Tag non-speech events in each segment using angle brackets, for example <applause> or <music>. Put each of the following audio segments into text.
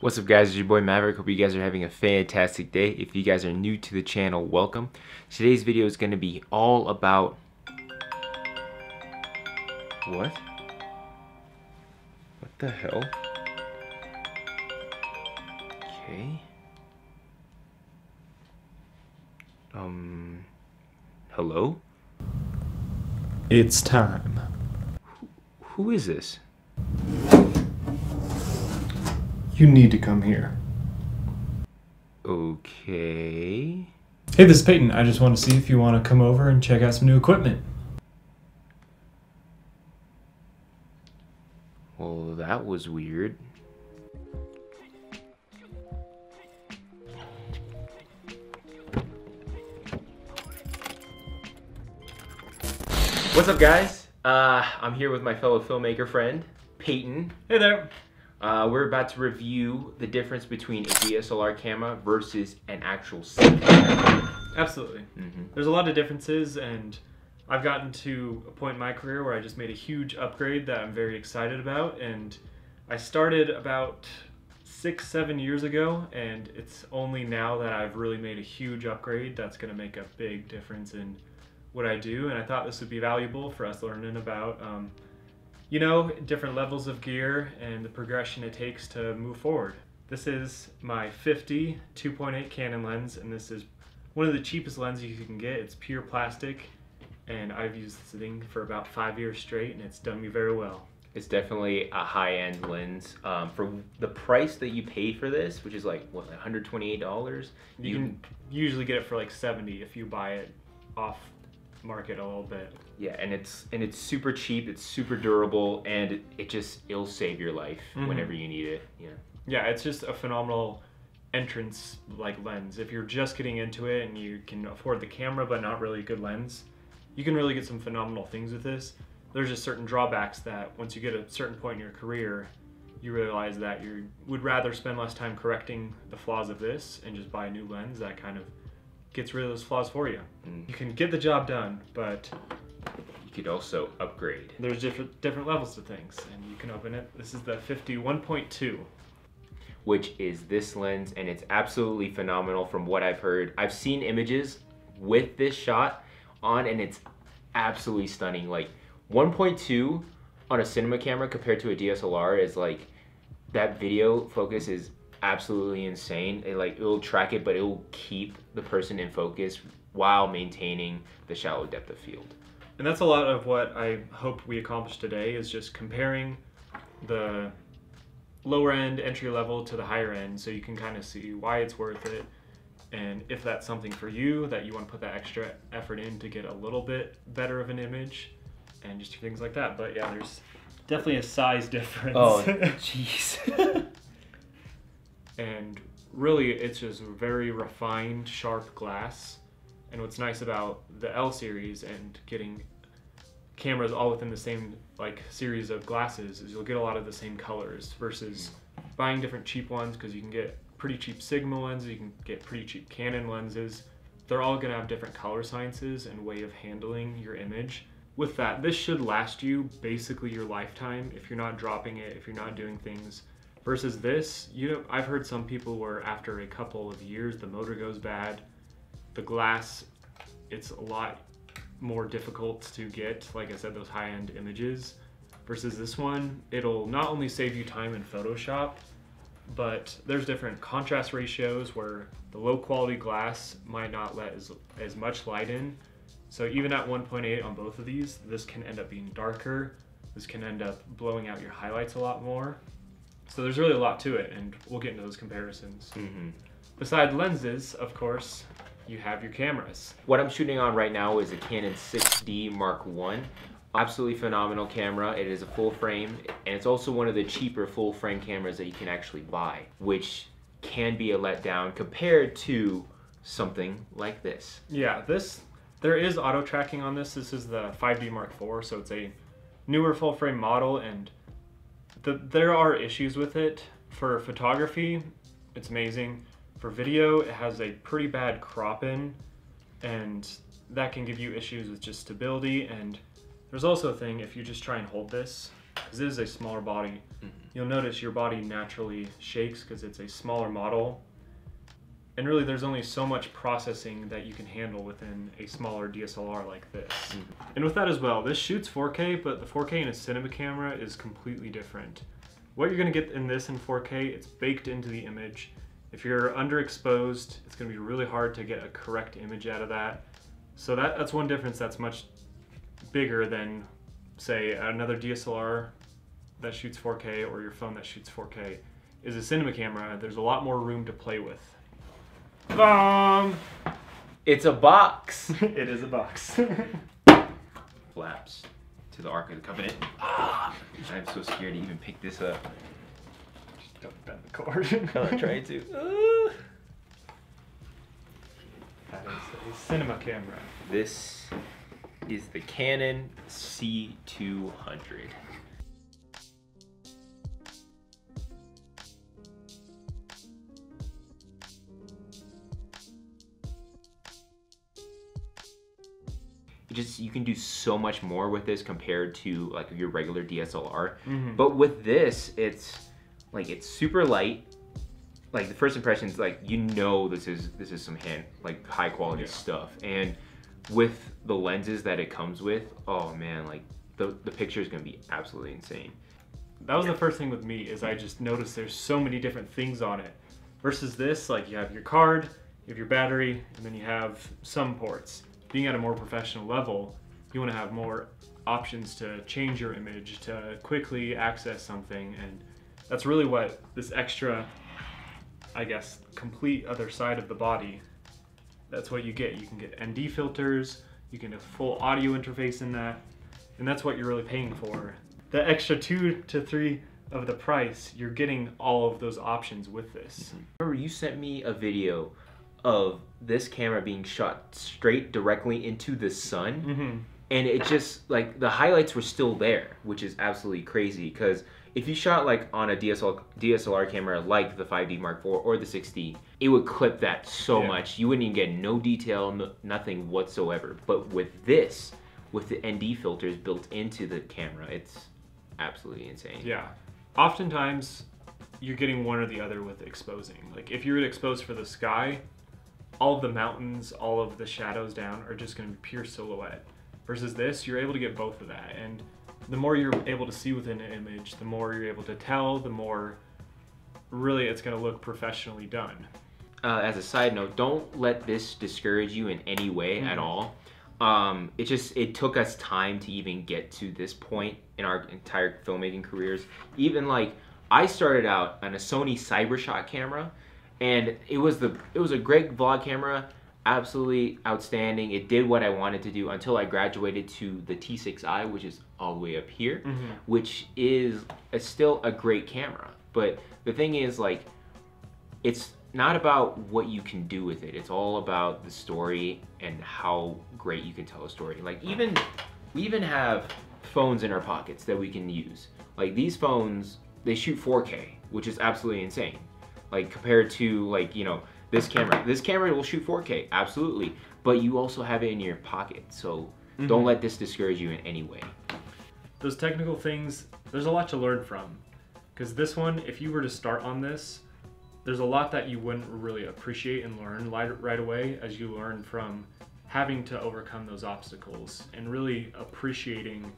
What's up guys, it's your boy Maverick. Hope you guys are having a fantastic day. If you guys are new to the channel, welcome. Today's video is going to be all about... What? What the hell? Okay. Um... Hello? It's time. Who is this? You need to come here. Okay... Hey, this is Payton. I just want to see if you want to come over and check out some new equipment. Well, that was weird. What's up, guys? Uh, I'm here with my fellow filmmaker friend, Payton. Hey there. Uh, we're about to review the difference between a DSLR camera versus an actual camera. Absolutely. Mhm. There's a lot of differences, and I've gotten to a point in my career where I just made a huge upgrade that I'm very excited about. And I started about six, seven years ago, and it's only now that I've really made a huge upgrade that's going to make a big difference in what I do. And I thought this would be valuable for us learning about, um, you know, different levels of gear and the progression it takes to move forward. This is my 50 2.8 Canon lens, and this is one of the cheapest lenses you can get. It's pure plastic, and I've used this thing for about five years straight, and it's done me very well. It's definitely a high-end lens. Um, for the price that you pay for this, which is like what, $128, You, can usually get it for like 70 if you buy it off market a little bit. Yeah, and it's and it's super cheap. It's super durable, and it, it just it'll save your life Mhm. whenever you need it. Yeah. Yeah, it's just a phenomenal entrance like lens. If you're just getting into it and you can afford the camera but not really a good lens, you can really get some phenomenal things with this. There's just certain drawbacks that once you get a certain point in your career, you realize that you would rather spend less time correcting the flaws of this and just buy a new lens that kind of gets rid of those flaws for you. Mm. You can get the job done, but You could also upgrade. there's different different levels to things and you can open it. This is the 51.2. which is this lens, and it's absolutely phenomenal from what I've heard. I've seen images with this shot on, and it's absolutely stunning. Like 1.2 on a cinema camera compared to a DSLR is like that video focus is absolutely insane. It like it'll track it, but it'll keep the person in focus while maintaining the shallow depth of field. And that's a lot of what I hope we accomplish today is just comparing the lower end entry level to the higher end so you can kind of see why it's worth it and if that's something for you that you want to put that extra effort in to get a little bit better of an image and just things like that. But yeah, there's definitely a size <laughs> difference. Oh, <laughs> jeez. <laughs> and really it's just very refined sharp glass. And what's nice about the l series and getting cameras all within the same like series of glasses is you'll get a lot of the same colors versus buying different cheap ones because you can get pretty cheap sigma lenses you can get pretty cheap canon lenses. They're all going to have different color sciences and way of handling your image. With that this should last you basically your lifetime if you're not dropping it if you're not doing things versus this you know i've heard some people where after a couple of years the motor goes bad the glass it's a lot more difficult to get like i said those high-end images. Versus this one it'll not only save you time in photoshop but there's different contrast ratios where the low quality glass might not let as, as much light in. So even at 1.8 on both of these this can end up being darker. This can end up blowing out your highlights a lot more so there's really a lot to it and we'll get into those comparisons hmm Beside lenses, of course, you have your cameras. What I'm shooting on right now is a Canon 6D Mark One. Absolutely phenomenal camera. It is a full frame, and it's also one of the cheaper full frame cameras that you can actually buy, which can be a letdown compared to something like this. Yeah, this there is auto tracking on this. This is the 5D Mark IV, so it's a newer full frame model, and the, there are issues with it. For photography, it's amazing. For video, it has a pretty bad crop in, and that can give you issues with just stability. And there's also a thing if you just try and hold this because it is a smaller body. Mhm. You'll notice your body naturally shakes because it's a smaller model. And really, there's only so much processing that you can handle within a smaller DSLR like this. Mm-hmm. And with that as well, this shoots 4K, but the 4K in a cinema camera is completely different. What you're gonna get in this in 4K, it's baked into the image. If you're underexposed, it's gonna be really hard to get a correct image out of that. So that, that's one difference that's much bigger than, say, another DSLR that shoots 4K or your phone that shoots 4K. Is a cinema camera, there's a lot more room to play with. Bong! It's a box. <laughs> it is a box. Flaps to the Ark of the Covenant. Ah, I'm so scared to even pick this up. Just don't bend the cord. <laughs> I'm trying to. That is a cinema camera. This is the Canon C200. Just you can do so much more with this compared to like your regular DSLR. Mhm. But with this, it's like it's super light. Like the first impression is like you know this is this is some hand like high quality Yeah. stuff. And with the lenses that it comes with, oh man, like the the picture is gonna be absolutely insane. That was the first thing with me is I just noticed there's so many different things on it. Versus this, like you have your card, you have your battery, and then you have some ports. Being at a more professional level, you want to have more options to change your image, to quickly access something, and that's really what this extra, I guess, complete other side of the body. That's what you get. You can get ND filters, you can get a full audio interface in that, and that's what you're really paying for. The extra two to three of the price, you're getting all of those options with this. Mm-hmm. Remember you sent me a video of this camera being shot straight directly into the sun. Mm-hmm. and it just like the highlights were still there, which is absolutely crazy. Because if you shot like on a DSL DSLR camera like the 5D Mark IV or the 6D, it would clip that so Yeah. much you wouldn't even get no detail, no, nothing whatsoever. But with this, with the ND filters built into the camera, it's absolutely insane. Yeah. Oftentimes, you're getting one or the other with exposing. Like if you're exposed for the sky, all of the mountains, all of the shadows down are just going to be pure silhouette. Versus this, you're able to get both of that, and the more you're able to see within an image, the more you're able to tell, the more really it's going to look professionally done. uh, as a side note, don't let this discourage you in any way at Mhm. all. Um, it just it took us time to even get to this point in our entire filmmaking careers. Even like I started out on a Sony CyberShot camera, and it was the it was a great vlog camera, absolutely outstanding. It did what I wanted to do until I graduated to the T6i, which is all the way up here Mm-hmm. which is a, still a great camera. But the thing is, like, it's not about what you can do with it. It's all about the story and how great you can tell a story. Like, even we even have phones in our pockets that we can use. Like these phones, they shoot 4K, which is absolutely insane. Like compared to like you know this camera. This camera will shoot 4K, absolutely. But you also have it in your pocket, so don't Mhm. let this discourage you in any way. those technical things, there's a lot to learn from. Because this one, if you were to start on this, there's a lot that you wouldn't really appreciate and learn right away as you learn from having to overcome those obstacles and really appreciating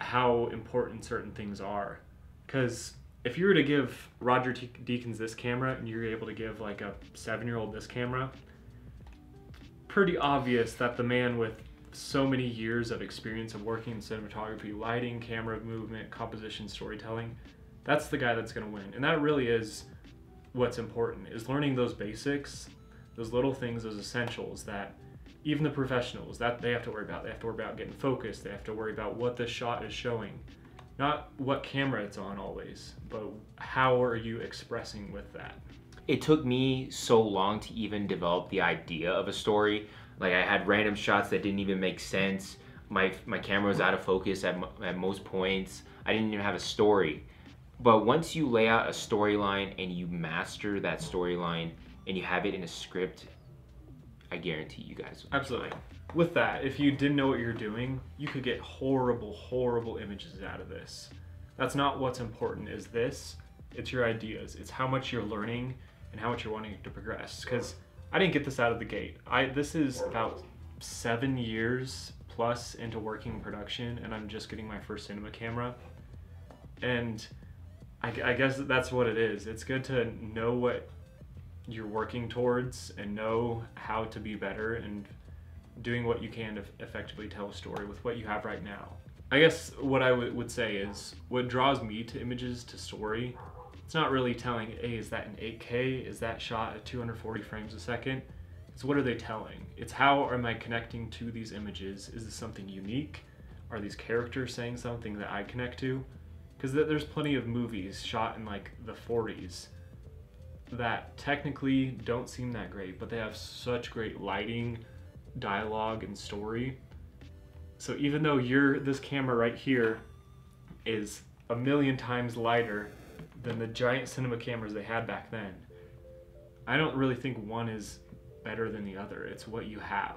how important certain things are. Because if you were to give Roger T- Deakins this camera and you're able to give like a seven year old this camera, pretty obvious that the man with so many years of experience of working in cinematography, lighting, camera movement, composition, storytelling, that's the guy that's going to win. And that really is what's important is learning those basics, those little things, those essentials that even the professionals that they have to worry about. They have to worry about getting focused. They have to worry about what the shot is showing. Not what camera it's on always, but how are you expressing with that? it took me so long to even develop the idea of a story. Like I had random shots that didn't even make sense. My my camera was out of focus at, at most points. I didn't even have a story. But once you lay out a storyline and you master that storyline and you have it in a script, I guarantee you guys. will Absolutely. With that, if you didn't know what you're doing, you could get horrible, horrible images out of this. That's not what's important. Is this? It's your ideas. It's how much you're learning and how much you're wanting to progress. Because I didn't get this out of the gate. I this is about seven years plus into working production, and I'm just getting my first cinema camera. And I, I guess that's what it is. It's good to know what you're working towards and know how to be better and doing what you can to effectively tell a story with what you have right now. I guess what I would say is what draws me to images to story. It's not really telling, hey, is that an 8K? Is that shot at 240 frames a second? It's what are they telling? It's how am I connecting to these images? Is this something unique? Are these characters saying something that I connect to? Because th- there's plenty of movies shot in like the 40s that technically don't seem that great, but they have such great lighting, dialogue, and story. So even though you're this camera right here is a million times lighter than the giant cinema cameras they had back then, I don't really think one is better than the other. It's what you have.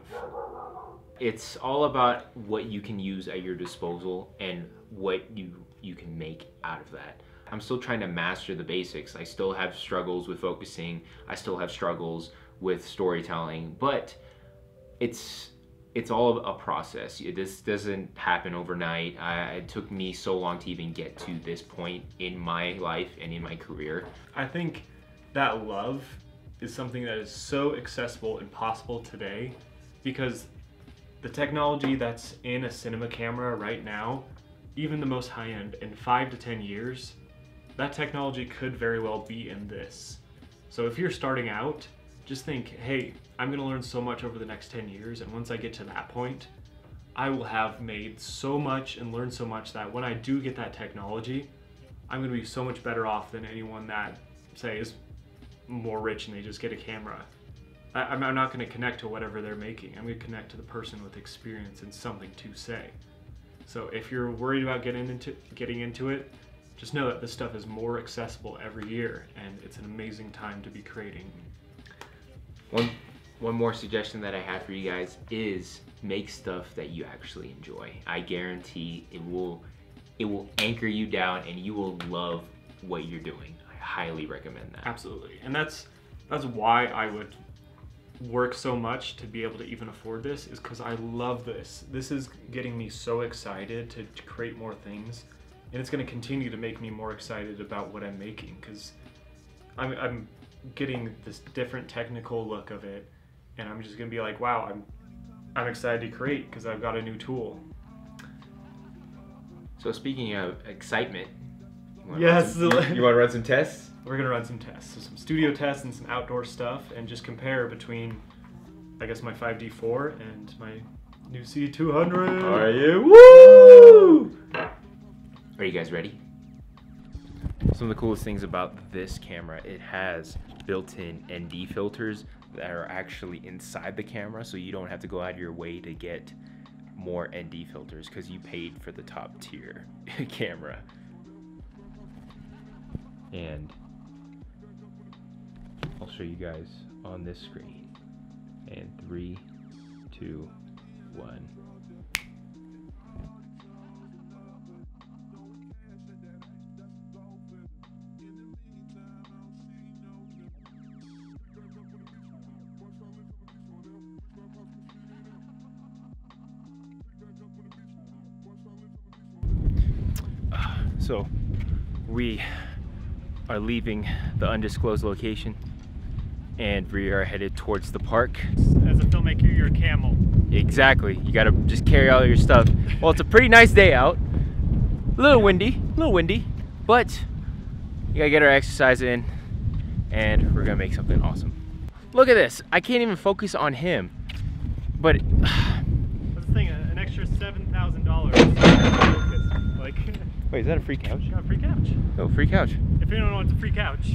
It's all about what you can use at your disposal and what you you can make out of that. I'm still trying to master the basics. I still have struggles with focusing. I still have struggles with storytelling, but it's it's all a process. This doesn't happen overnight. I, it took me so long to even get to this point in my life and in my career. I think that love is something that is so accessible and possible today because the technology that's in a cinema camera right now, even the most high end, in five to 10 years, that technology could very well be in this. So if you're starting out, just think, hey, I'm gonna learn so much over the next 10 years, and once I get to that point, I will have made so much and learned so much that when I do get that technology, I'm gonna be so much better off than anyone that, say, is more rich and they just get a camera. I, I'm I'm not gonna connect to whatever they're making. I'm gonna connect to the person with experience and something to say. So if you're worried about getting into getting into it, just know that this stuff is more accessible every year, and it's an amazing time to be creating. One one more suggestion that I have for you guys is make stuff that you actually enjoy. I guarantee it will it will anchor you down and you will love what you're doing. I highly recommend that. Absolutely, and that's that's why I would work so much to be able to even afford this is because I love this. This is getting me so excited to, to create more things, and it's going to continue to make me more excited about what I'm making because I'm, I'm getting this different technical look of it, and I'm just going to be like, wow, I'm I'm excited to create because I've got a new tool. So speaking of excitement, you wanna Yes, some, you, <laughs> you want to run some tests? We're gonna run some tests, so some studio tests and some outdoor stuff, and just compare between, I guess, my 5D4 and my new C200. Are you? Woo! Are you guys ready? Some of the coolest things about this camera, it has built-in ND filters that are actually inside the camera, so you don't have to go out of your way to get more ND filters because you paid for the top tier <laughs> camera. And I'll show you guys on this screen. And three, two, one. So we are leaving the undisclosed location and we are headed towards the park. As a filmmaker, you're a camel. Exactly. You gotta just carry all your stuff. Well, it's a pretty nice day out. A little windy, a little windy, but you gotta get our exercise in and we're gonna make something awesome. Look at this. I can't even focus on him. But <sighs> What's the thing? An extra seven thousand dollars. Like, wait, is that a free couch? got a free couch. Oh, free couch. If anyone don't know, it's a free couch.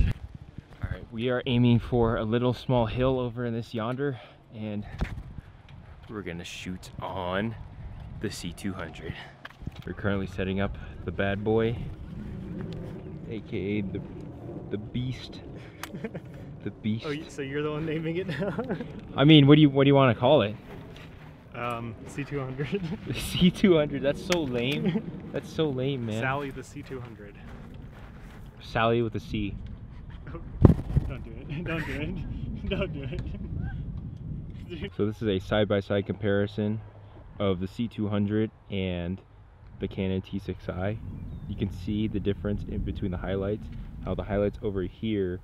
All right, we are aiming for a little small hill over in this yonder, and we're gonna shoot on the C200. We're currently setting up the bad boy, aka the the beast. <laughs> The beast. Oh, so you're the one naming it now? I mean, what do you what do you want to call it? Um, C200. <laughs> C200. That's so lame. That's so lame, man. Sally the C200. Sally with a C. Don't do it. <laughs> Don't do it. <laughs> Don't do it. So this is a side-by-side comparison of the C200 and the Canon T6i. You can see the difference in between the highlights, how the highlights over here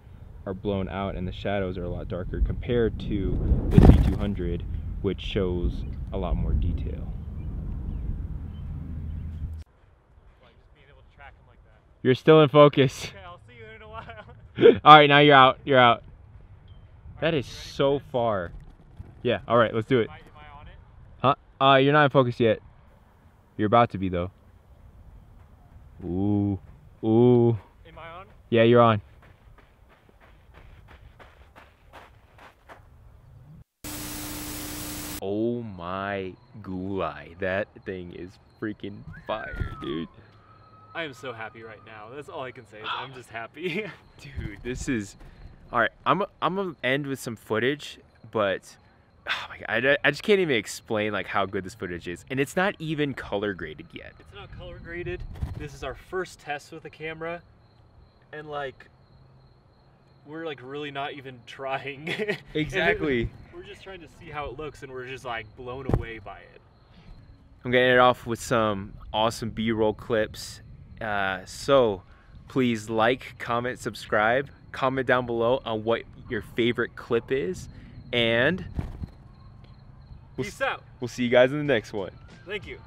are blown out and the shadows are a lot darker compared to the C200 which shows a lot more detail. You're still in focus. Okay, I'll see you in a while. <laughs> all right, now you're out. You're out. That is so far. Yeah, all right, let's do it. Am I, am I on it? Huh? Uh, you're not in focus yet. You're about to be though. Ooh, ooh. Am I on? Yeah, you're on. Oh my gulai. That thing is freaking fire, dude. I am so happy right now. That's all I can say. Is ah. I'm just happy. <laughs> Dude, this is all right. I'm I'm gonna end with some footage, but oh my god, I, I just can't even explain like how good this footage is, and it's not even color graded yet. it's not color graded. This is our first test with the camera, and like, we're like really not even trying. <laughs> Exactly. We're just trying to see how it looks, and we're just like blown away by it. I'm gonna end it off with some awesome B-roll clips. Uh, so please like, comment, subscribe. Comment down below on what your favorite clip is, and we'll, Peace out. we'll see you guys in the next one. Thank you.